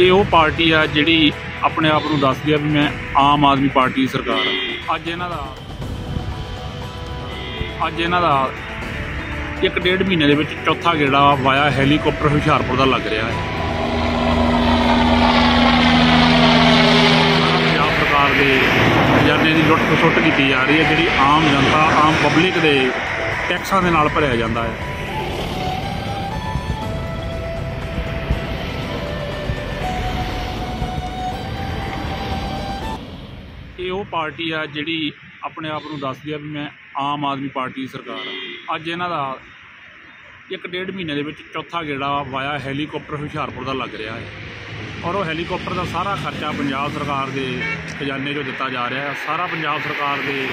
ਇਹ ਉਹ ਪਾਰਟੀ ਆ ਜਿਹੜੀ ਆਪਣੇ ਆਪ ਨੂੰ ਦੱਸਦੀ ਆ ਵੀ ਮੈਂ ਆਮ ਆਦਮੀ ਪਾਰਟੀ ਦੀ ਸਰਕਾਰ ਆ। ਅੱਜ ਇਹਨਾਂ ਦਾ ਅੱਜ ਇਹਨਾਂ ਦਾ ਇੱਕ ਡੇਢ ਮਹੀਨੇ ਦੇ ਵਿੱਚ ਚੌਥਾ ਗੇੜਾ ਵਾਇਆ ਹੈਲੀਕਾਪਟਰ ਹੁਸ਼ਿਆਰਪੁਰ ਦਾ ਲੱਗ ਰਿਹਾ ਹੈ। ਪੰਜਾਬ ਸਰਕਾਰ ਦੇ ਖਜ਼ਾਨੇ ਦੀ ਲੁੱਟ ਖਸੁੱਟ ਕੀਤੀ ਜਾ ਰਹੀ ਹੈ, ਜਿਹੜੀ ਆਮ ਜਨਤਾ, ਆਮ ਪਬਲਿਕ ਦੇ ਟੈਕਸਾਂ ਦੇ ਨਾਲ ਭਰਿਆ ਜਾਂਦਾ ਹੈ। ਇਹ ਉਹ ਪਾਰਟੀ ਆ ਜਿਹੜੀ ਆਪਣੇ ਆਪ ਨੂੰ ਦੱਸਦੀ ਆ ਵੀ ਮੈਂ ਆਮ ਆਦਮੀ ਪਾਰਟੀ ਦੀ ਸਰਕਾਰ ਆ। ਅੱਜ ਇਹਨਾਂ ਦਾ ਇੱਕ ਡੇਢ ਮਹੀਨੇ ਦੇ ਵਿੱਚ ਚੌਥਾ ਗੇੜਾ ਵਾਇਆ ਹੈਲੀਕਾਪਟਰ ਹੁਸ਼ਿਆਰਪੁਰ ਦਾ ਲੱਗ ਰਿਹਾ ਹੈ। ਔਰ ਉਹ ਹੈਲੀਕਾਪਟਰ ਦਾ ਸਾਰਾ ਖਰਚਾ ਪੰਜਾਬ ਸਰਕਾਰ ਦੇ ਖਜ਼ਾਨੇ 'ਚੋਂ ਦਿੱਤਾ ਜਾ ਰਿਹਾ ਹੈ। ਸਾਰਾ ਪੰਜਾਬ ਸਰਕਾਰ ਦੇ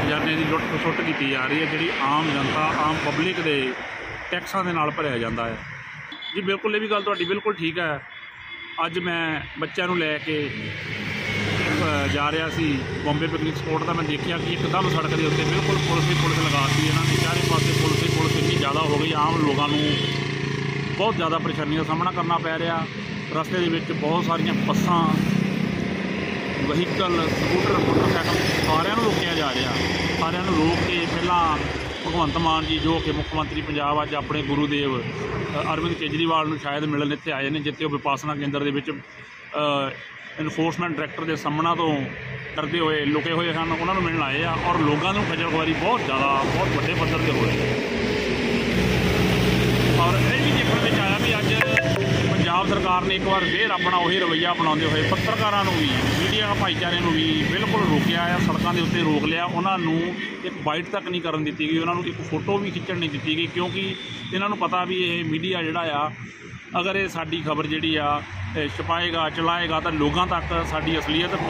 ਖਜ਼ਾਨੇ ਦੀ ਲੁੱਟ ਖਸੁੱਟ ਕੀਤੀ ਜਾ ਰਹੀ ਹੈ, ਜਿਹੜੀ ਆਮ ਜਨਤਾ, ਆਮ ਪਬਲਿਕ ਦੇ ਟੈਕਸਾਂ ਦੇ ਨਾਲ ਭਰਿਆ ਜਾਂਦਾ ਹੈ। ਜੀ, ਬਿਲਕੁਲ ਇਹ ਵੀ ਗੱਲ ਤੁਹਾਡੀ ਬਿਲਕੁਲ ਠੀਕ ਹੈ। ਅੱਜ ਮੈਂ ਬੱਚਿਆਂ ਨੂੰ ਲੈ ਕੇ ਜਾ ਰਿਹਾ ਸੀ ਬੰਬੇ ਪਿਕਨਿਕ ਸਪੋਟ ਦਾ, ਮੈਂ ਦੇਖਿਆ ਕਿ ਇੱਕਦਮ ਸੜਕ ਦੇ ਉੱਤੇ ਬਿਲਕੁਲ ਪੁਲਿਸ ਹੀ ਪੁਲਿਸ ਲਗਾਤੀ ਇਹਨਾਂ ਨੇ। ਚਾਰੇ ਪਾਸੇ ਪੁਲਿਸ ਹੀ ਪੁਲਿਸ ਇੰਨੀ ਜ਼ਿਆਦਾ ਹੋ ਗਈ, ਆਮ ਲੋਕਾਂ ਨੂੰ ਬਹੁਤ ਜ਼ਿਆਦਾ ਪਰੇਸ਼ਾਨੀ ਦਾ ਸਾਹਮਣਾ ਕਰਨਾ ਪੈ ਰਿਹਾ। ਰਸਤੇ ਦੇ ਵਿੱਚ ਬਹੁਤ ਸਾਰੀਆਂ ਬੱਸਾਂ, ਵਹੀਕਲ, ਸਕੂਟਰ, ਮੋਟਰਸਾਈਕਲ ਸਾਰਿਆਂ ਨੂੰ ਰੋਕਿਆ ਜਾ ਰਿਹਾ। ਸਾਰਿਆਂ ਨੂੰ ਰੋਕ ਕੇ ਪਹਿਲਾਂ ਭਗਵੰਤ ਮਾਨ ਜੀ, ਜੋ ਕਿ ਮੁੱਖ ਮੰਤਰੀ ਪੰਜਾਬ ਅੱਜ ਆਪਣੇ ਗੁਰੂ ਦੇਵ ਅਰਵਿੰਦ ਕੇਜਰੀਵਾਲ ਨੂੰ ਸ਼ਾਇਦ ਮਿਲਣ ਇੱਥੇ ਆਏ ਨੇ, ਜਿੱਥੇ ਉਹ ਵਿਪਾਸਨਾ ਕੇਂਦਰ ਦੇ ਵਿੱਚ ਇਨਫੋਰਸਮੈਂਟ ਡਾਇਰੈਕਟਰ ਦੇ ਸਾਹਮਣਾ ਤੋਂ ਕਰਦੇ ਹੋਏ, ਲੁਕੇ ਹੋਏ ਹਨ, ਉਹਨਾਂ ਨੂੰ ਮਿਲਣ ਆਏ ਆ ਔਰ ਲੋਕਾਂ ਨੂੰ ਖਜਲਖਵਾਰੀ ਬਹੁਤ ਜ਼ਿਆਦਾ, ਬਹੁਤ ਵੱਡੇ ਪੱਧਰ ਤੇ ਹੋ ਰਹੀ ਹੈ। ਔਰ ਇਹ ਵੀ ਦੇਖਣ ਵਿੱਚ ਆਇਆ ਵੀ ਅੱਜ ਪੰਜਾਬ ਸਰਕਾਰ ਨੇ ਇੱਕ ਵਾਰ ਫੇਰ ਆਪਣਾ ਉਹੀ ਰਵੱਈਆ ਅਪਣਾਉਂਦੇ ਹੋਏ ਪੱਤਰਕਾਰਾਂ ਨੂੰ ਵੀ, ਮੀਡੀਆ ਭਾਈਚਾਰੇ ਨੂੰ ਵੀ ਬਿਲਕੁਲ ਰੋਕਿਆ ਆ, ਸੜਕਾਂ ਦੇ ਉੱਤੇ ਰੋਕ ਲਿਆ। ਉਹਨਾਂ ਨੂੰ ਇੱਕ ਬਾਈਟ ਤੱਕ ਨਹੀਂ ਕਰਨ ਦਿੱਤੀ ਗਈ, ਉਹਨਾਂ ਨੂੰ ਇੱਕ ਫੋਟੋ ਵੀ ਖਿੱਚਣ ਨਹੀਂ ਦਿੱਤੀ ਗਈ, ਕਿਉਂਕਿ ਇਹਨਾਂ ਨੂੰ ਪਤਾ ਵੀ ਇਹ ਮੀਡੀਆ ਜਿਹੜਾ ਆ, ਅਗਰ ਇਹ ਸਾਡੀ ਖਬਰ ਜਿਹੜੀ ਆ ਛਪਾਏਗਾ ਚਲਾਏਗਾ ਤਾਂ ਲੋਕਾਂ ਤੱਕ ਸਾਡੀ ਅਸਲੀਅਤ ਪਹੁੰਚ